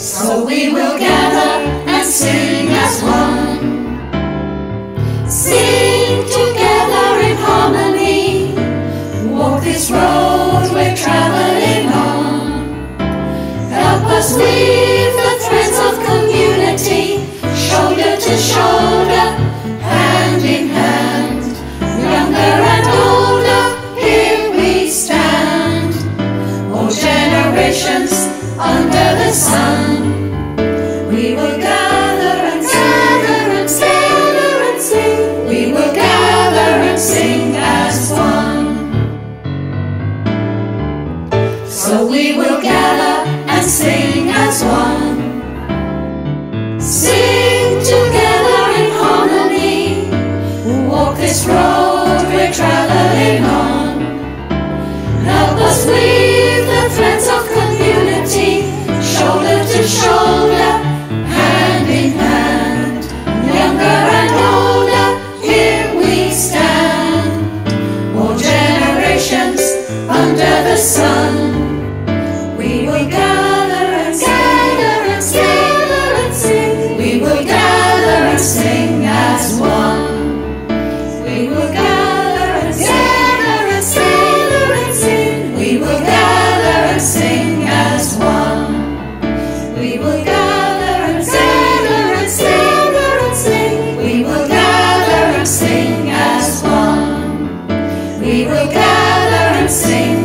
So we will gather and sing as one. Sing together in harmony. Walk this road we're traveling on. Help us weave the threads of community, shoulder to shoulder, hand in hand. Younger and older, here we stand. All generations under the sun. So we will gather and sing as one. Sing together in harmony. we walk this road we're traveling on. Help us, we. sing as one. We will gather and gather and gather and sing. We will gather and sing as one. We will gather and gather and gather and sing. We will gather and sing as one. We will gather and sing.